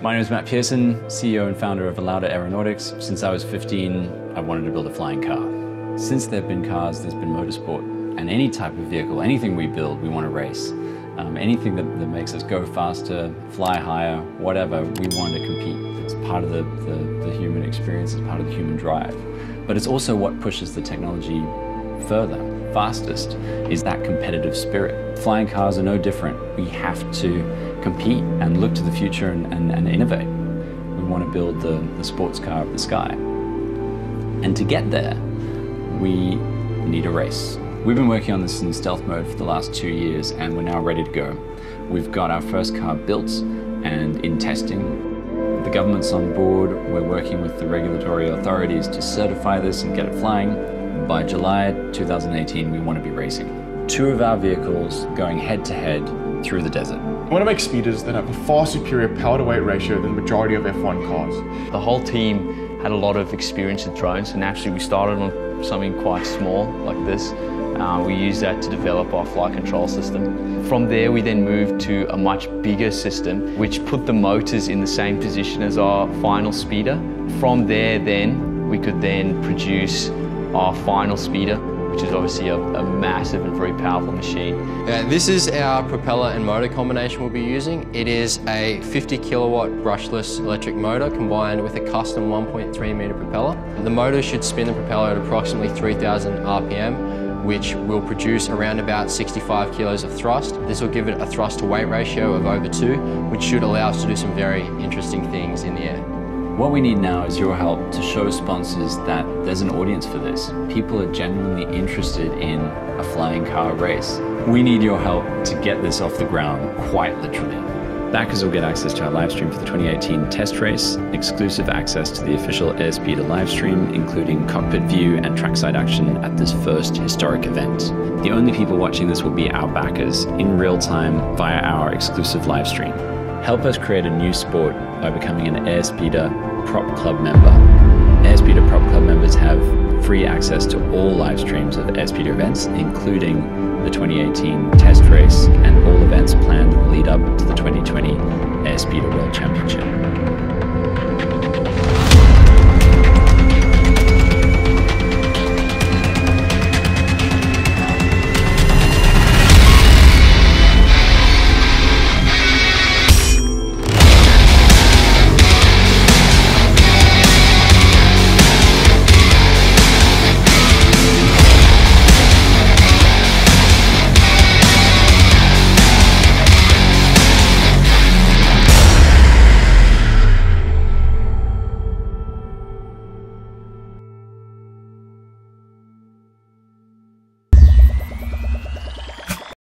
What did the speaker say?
My name is Matt Pearson, CEO and founder of Alauda Aeronautics. Since I was 15, I wanted to build a flying car. Since there have been cars, there's been motorsport. And any type of vehicle, anything we build, we want to race. Um, anything that, that, makes us go faster, fly higher, whatever, we want to compete. It's part of the, the, the human experience, it's part of the human drive. But it's also what pushes the technology further, fastest, is that competitive spirit. Flying cars are no different. We have to compete and look to the future and, and, and innovate. We want to build the, the sports car of the sky. And to get there, we need a race. We've been working on this in stealth mode for the last two years and we're now ready to go. We've got our first car built and in testing. The government's on board. We're working with the regulatory authorities to certify this and get it flying. By July 2018, we want to be racing. Two of our vehicles going head to head through the desert. We want to make speeders that have a far superior power to weight ratio than the majority of F1 cars. The whole team had a lot of experience with drones, and naturally we started on something quite small like this. Uh, we used that to develop our flight control system. From there, we then moved to a much bigger system, which put the motors in the same position as our final speeder. From there, then, we could then produce our final speeder, which is obviously a, a massive and very powerful machine. Yeah, this is our propeller and motor combination we'll be using. It is a 50 kilowatt brushless electric motor combined with a custom 1.3 meter propeller. The motor should spin the propeller at approximately 3000 RPM which will produce around about 65 kilos of thrust. This will give it a thrust to weight ratio of over two, which should allow us to do some very interesting things in the air. What we need now is your help to show sponsors that there's an audience for this. People are genuinely interested in a flying car race. We need your help to get this off the ground, quite literally. Backers will get access to our livestream for the 2018 test race, exclusive access to the official Airspeeder live stream, including cockpit view and trackside action at this first historic event. The only people watching this will be our backers in real time via our exclusive live stream. Help us create a new sport by becoming an Airspeeder Prop Club member. Airspeeder Prop Club members have free access to all live streams of Airspeeder events, including the 2018 test race and all events planned lead up to the 2020 Airspeeder World Championship.